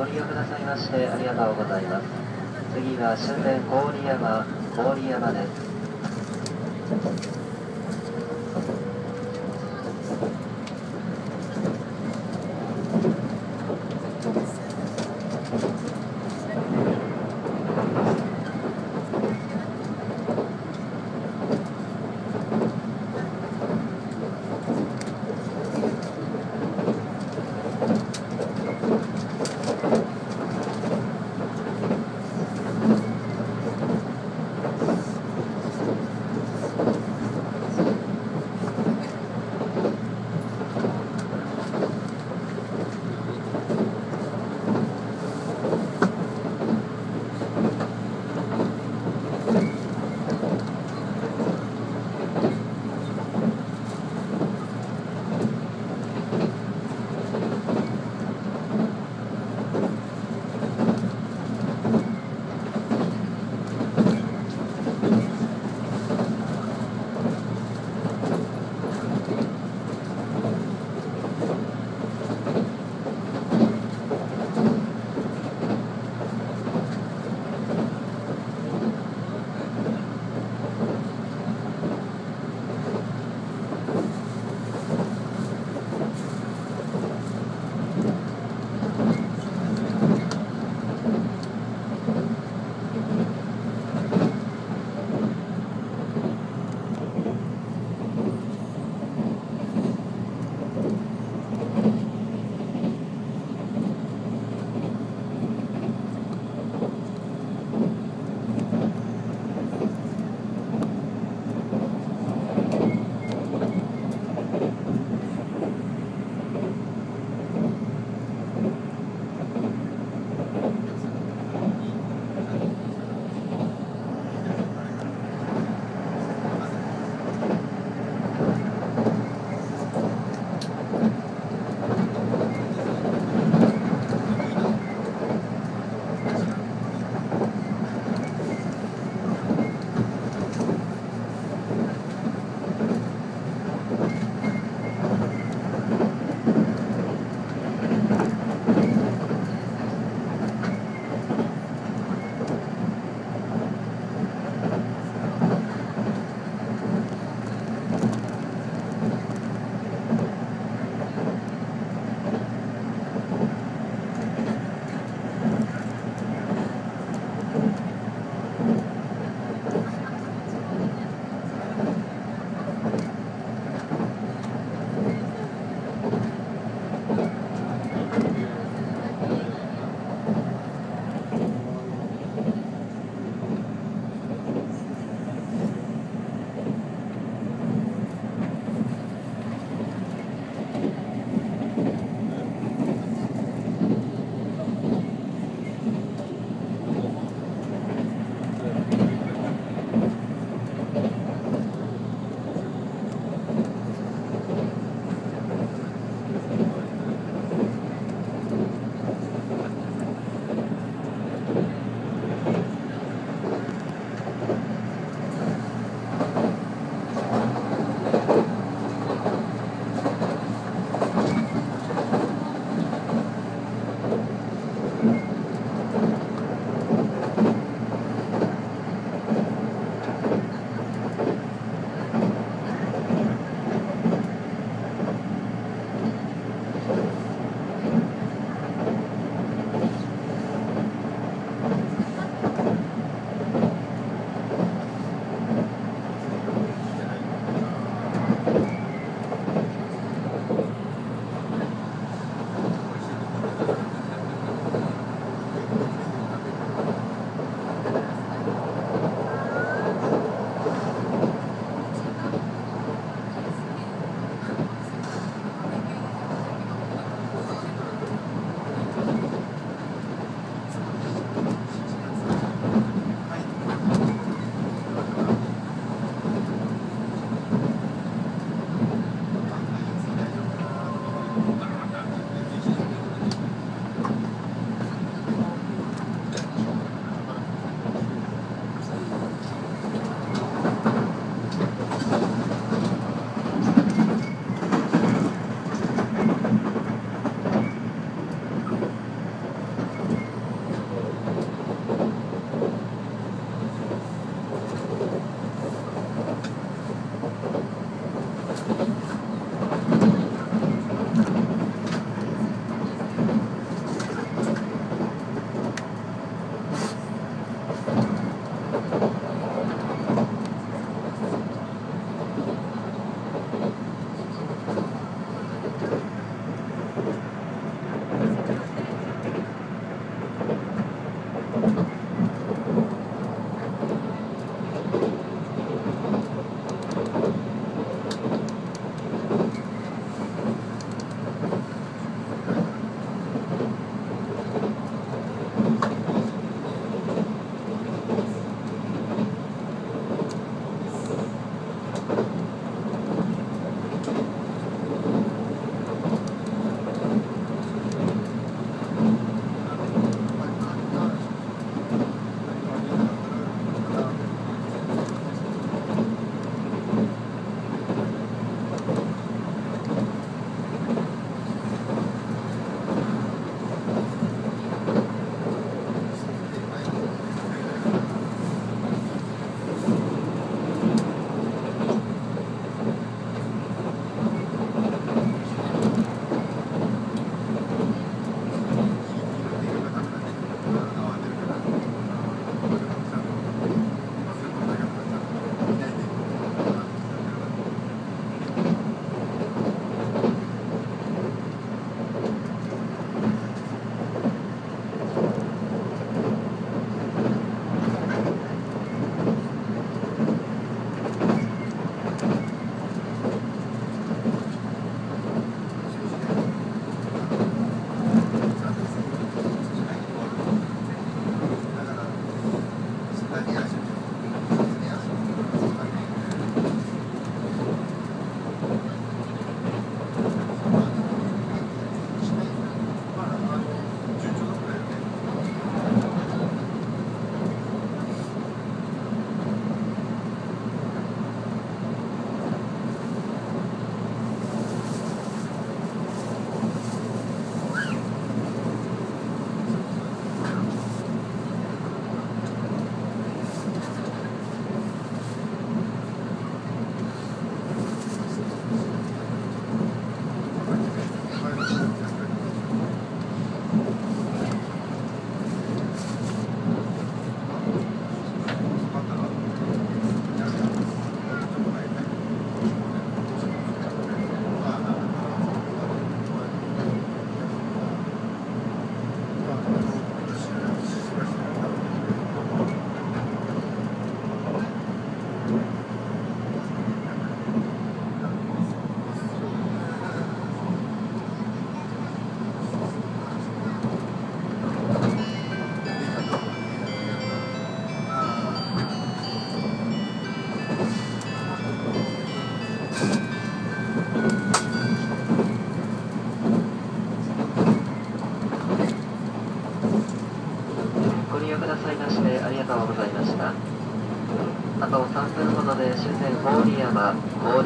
ご利用くださいましてありがとうございます。次は終点郡山郡山です。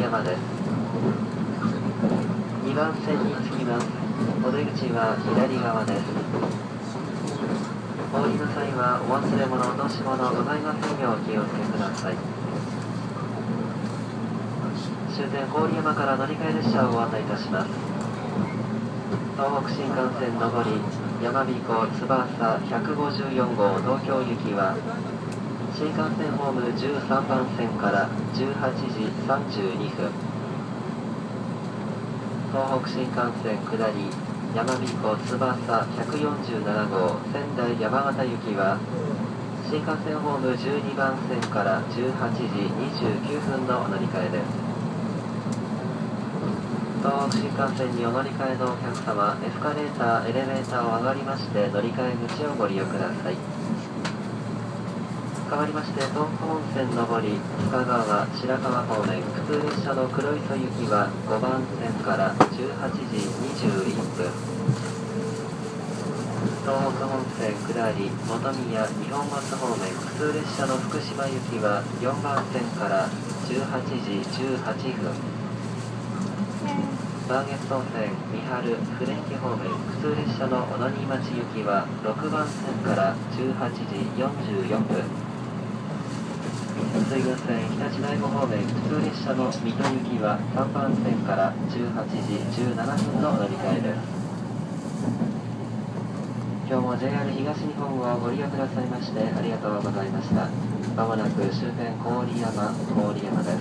山です。2番線に着きます。お出口は左側です。お降りの際はお忘れ物、落とし物ございませんようお気をつけください。終点郡山から乗り換え列車をご案内いたします。東北新幹線上り山彦翼154号東京行きは新幹線ホーム13番線から18時32分。東北新幹線下り山彦翼147号仙台山形行きは新幹線ホーム12番線から18時29分の乗り換えです。東北新幹線にお乗り換えのお客様エスカレーターエレベーターを上がりまして乗り換え口をご利用ください。変わりまして東北本線上り深川白川方面普通列車の黒磯行きは5番線から18時21分。東北本線下り本宮二本松方面普通列車の福島行きは4番線から18時18分。バーゲット線三春船木方面普通列車の小野新町行きは6番線から18時44分。水郡線日立大子方面普通列車の水戸行きは3番線から18時17分の乗り換えです今日も JR 東日本をご利用くださいましてありがとうございましたまもなく終点郡山郡山です